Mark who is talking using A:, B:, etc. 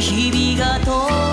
A: 日々が遠